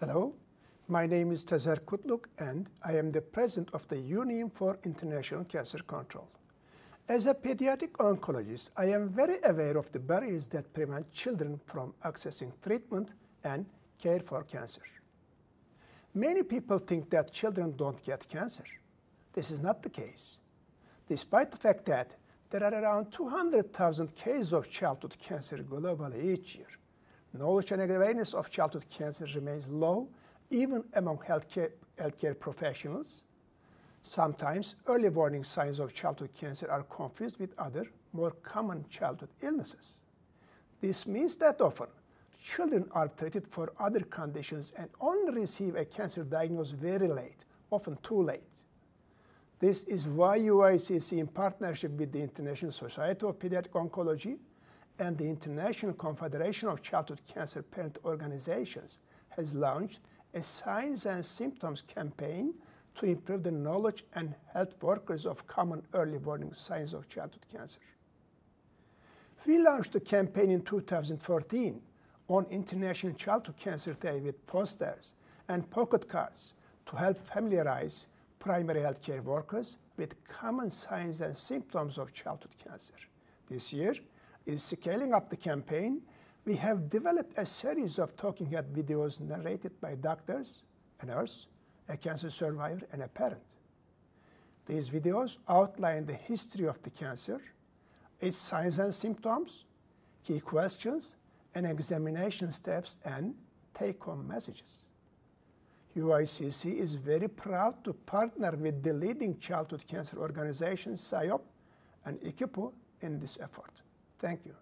Hello, my name is Tezer Kutluk and I am the president of the Union for International Cancer Control. As a pediatric oncologist, I am very aware of the barriers that prevent children from accessing treatment and care for cancer. Many people think that children don't get cancer. This is not the case. Despite the fact that there are around 200,000 cases of childhood cancer globally each year, knowledge and awareness of childhood cancer remains low even among healthcare, healthcare professionals. Sometimes early warning signs of childhood cancer are confused with other more common childhood illnesses. This means that often children are treated for other conditions and only receive a cancer diagnosis very late, often too late. This is why UICC, in partnership with the International Society of Pediatric Oncology and the International Confederation of Childhood Cancer Parent Organizations, has launched a signs and symptoms campaign to improve the knowledge and health workers of common early warning signs of childhood cancer. We launched the campaign in 2014 on International Childhood Cancer Day with posters and pocket cards to help familiarize primary health care workers with common signs and symptoms of childhood cancer. This year is scaling up the campaign we have developed a series of talking head videos narrated by doctors, a nurse, a cancer survivor, and a parent. These videos outline the history of the cancer, its signs and symptoms, key questions, and examination steps and take-home messages. UICC is very proud to partner with the leading childhood cancer organizations, SIOP and ICCCPO, in this effort. Thank you.